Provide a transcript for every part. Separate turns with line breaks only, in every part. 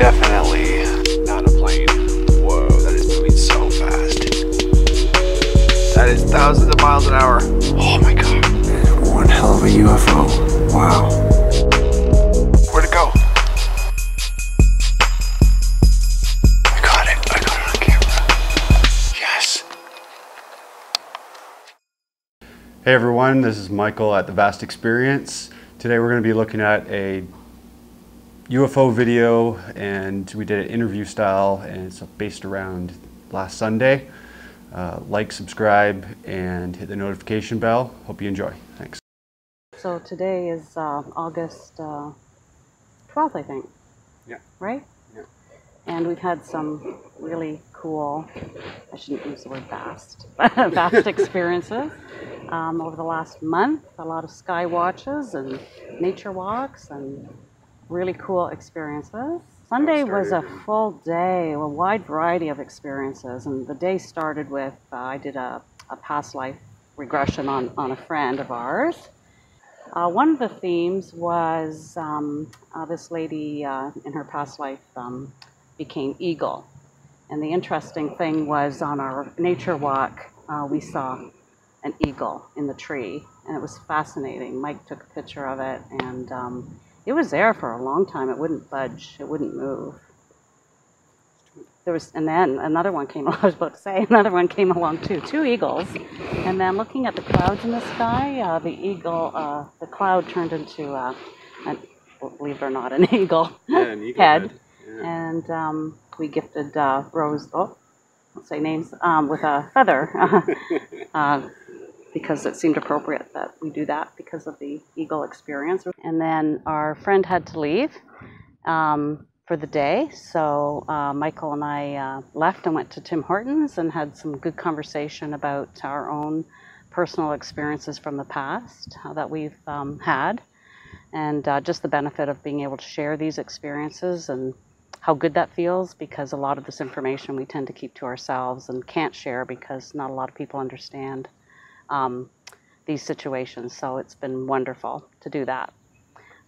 definitely not a plane. Whoa, that is moving so fast. That is thousands of miles an hour. Oh my god.
One hell of a UFO. Wow.
Where'd it go? I got it. I got it on camera. Yes.
Hey everyone, this is Michael at The Vast Experience. Today we're going to be looking at a UFO video and we did an interview style and it's based around last Sunday. Uh, like, subscribe, and hit the notification bell. Hope you enjoy. Thanks.
So today is uh, August uh, 12th, I think.
Yeah.
Right?
Yeah.
And we've had some really cool, I shouldn't use the word vast, vast experiences um, over the last month. A lot of sky watches and nature walks and really cool experiences. Sunday was a full day, a wide variety of experiences. And the day started with uh, I did a, a past life regression on, on a friend of ours. Uh, one of the themes was um, uh, this lady uh, in her past life um, became eagle. And the interesting thing was on our nature walk, uh, we saw an eagle in the tree, and it was fascinating. Mike took a picture of it, and um, it was there for a long time. It wouldn't budge, it wouldn't move. There was, and then another one came. I was about to say another one came along too. Two eagles, and then looking at the clouds in the sky, uh, the eagle, uh, the cloud turned into, uh, an, believe it or not, an eagle, head. head. Yeah. And um, we gifted uh, Rose. Oh, I'll say names um, with a feather. because it seemed appropriate that we do that because of the eagle experience. And then our friend had to leave um, for the day, so uh, Michael and I uh, left and went to Tim Hortons and had some good conversation about our own personal experiences from the past uh, that we've um, had, and uh, just the benefit of being able to share these experiences and how good that feels because a lot of this information we tend to keep to ourselves and can't share because not a lot of people understand um, these situations. So it's been wonderful to do that.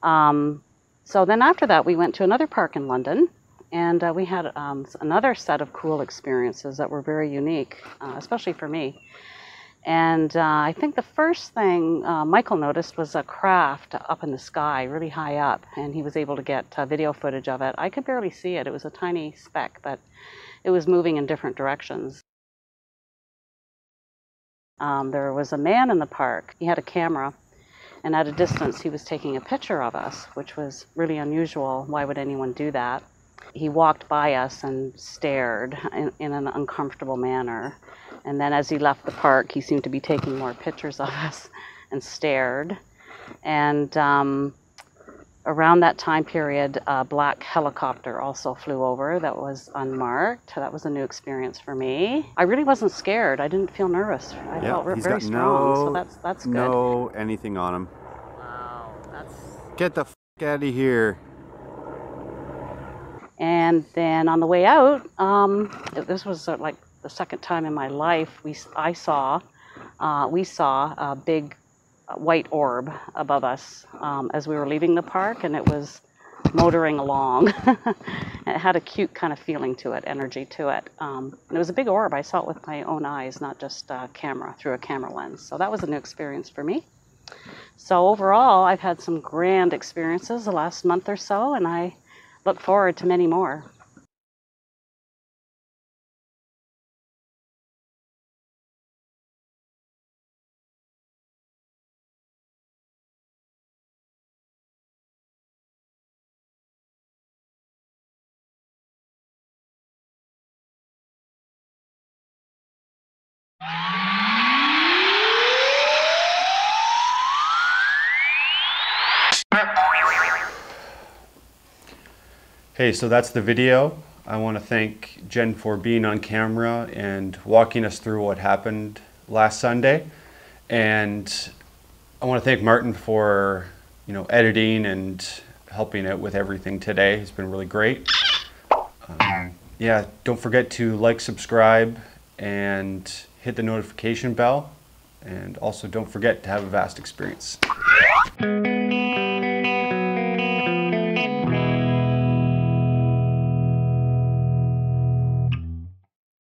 Um, so then after that, we went to another park in London, and uh, we had um, another set of cool experiences that were very unique, uh, especially for me. And uh, I think the first thing uh, Michael noticed was a craft up in the sky, really high up, and he was able to get uh, video footage of it. I could barely see it; it was a tiny speck, but it was moving in different directions. Um, there was a man in the park. He had a camera, and at a distance, he was taking a picture of us, which was really unusual. Why would anyone do that? He walked by us and stared in, in an uncomfortable manner. And then as he left the park, he seemed to be taking more pictures of us and stared. And um, around that time period, a black helicopter also flew over that was unmarked. That was a new experience for me. I really wasn't scared. I didn't feel nervous. I felt
he's
very
got
strong,
no,
so that's that's good.
no anything on him.
Wow, that's.
Get the f out of here.
And then on the way out, um, this was uh, like the second time in my life we I saw, uh, we saw a big white orb above us um, as we were leaving the park, and it was motoring along. it had a cute kind of feeling to it, energy to it. Um, and it was a big orb. I saw it with my own eyes, not just a camera through a camera lens. So that was a new experience for me. So overall, I've had some grand experiences the last month or so, and I look forward to many more.
Hey, so that's the video. I want to thank Jenn for being on camera and walking us through what happened last Sunday. And I want to thank Martin for, you know, editing and helping out with everything today. He's been really great. Um, yeah, don't forget to like, subscribe, and hit the notification bell. And also don't forget to have a vast experience.